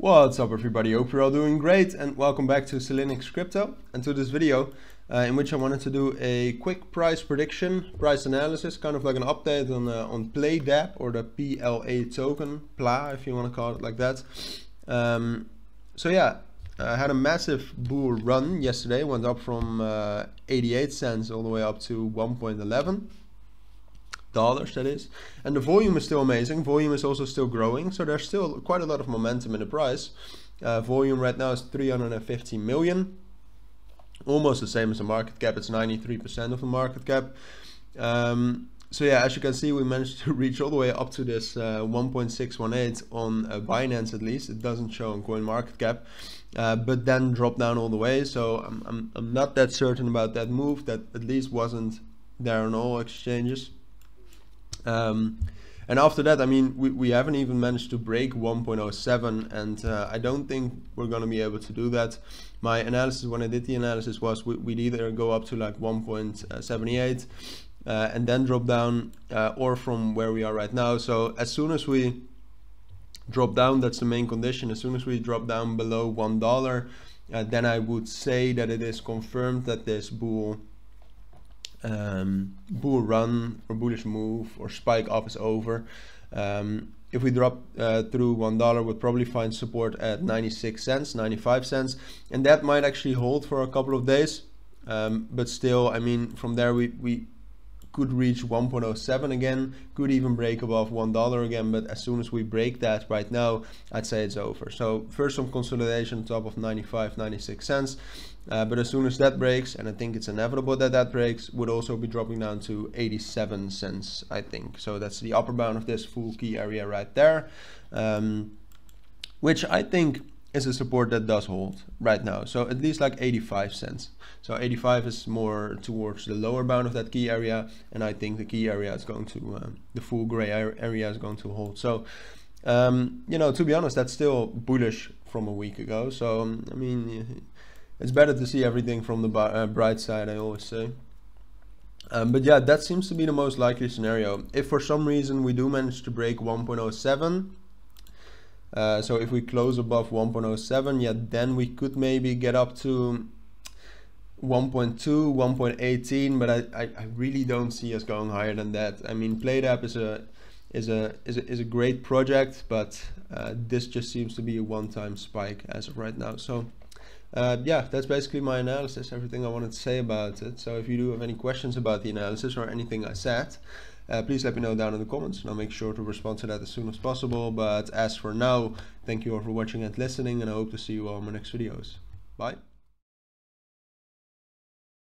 What's up everybody, hope you're all doing great and welcome back to Cilinix Crypto. And to this video uh, in which I wanted to do a quick price prediction, price analysis, kind of like an update on, uh, on PlayDApp or the PLA token, PLA if you want to call it like that. Um, so yeah, I had a massive bull run yesterday, went up from uh, 88 cents all the way up to 1.11 dollars that is. And the volume is still amazing. Volume is also still growing so there's still quite a lot of momentum in the price. Uh, volume right now is 350 million. Almost the same as the market cap. It's 93 percent of the market cap. Um, so yeah as you can see we managed to reach all the way up to this uh, 1.618 on uh, Binance at least. It doesn't show on coin market cap uh, but then drop down all the way. So I'm, I'm, I'm not that certain about that move. That at least wasn't there on all exchanges um, and after that, I mean, we, we haven't even managed to break 1.07 and uh, I don't think we're going to be able to do that. My analysis, when I did the analysis was we, would either go up to like 1.78 uh, and then drop down uh, or from where we are right now. So as soon as we drop down, that's the main condition. As soon as we drop down below $1, uh, then I would say that it is confirmed that this bull um, bull run or bullish move or spike up is over. Um, if we drop uh, through one dollar, we'll probably find support at 96 cents, 95 cents, and that might actually hold for a couple of days. Um, but still, I mean, from there we we could reach 1.07 again, could even break above $1 again, but as soon as we break that right now, I'd say it's over. So first some consolidation top of 95, 96 cents, uh, but as soon as that breaks, and I think it's inevitable that that breaks, would also be dropping down to 87 cents, I think. So that's the upper bound of this full key area right there, um, which I think is a support that does hold right now. So at least like 85 cents. So 85 is more towards the lower bound of that key area. And I think the key area is going to, uh, the full gray area is going to hold. So, um, you know, to be honest, that's still bullish from a week ago. So, um, I mean, it's better to see everything from the uh, bright side, I always say. Um, but yeah, that seems to be the most likely scenario. If for some reason we do manage to break 1.07, uh, so if we close above 1.07, yeah, then we could maybe get up to 1.2, 1.18, but I, I, I, really don't see us going higher than that. I mean, PlayDApp is a is a is a, is a great project, but uh, this just seems to be a one-time spike as of right now. So uh, yeah, that's basically my analysis, everything I wanted to say about it. So if you do have any questions about the analysis or anything I said, uh, please let me know down in the comments and I'll make sure to respond to that as soon as possible. But as for now, thank you all for watching and listening and I hope to see you all in my next videos. Bye.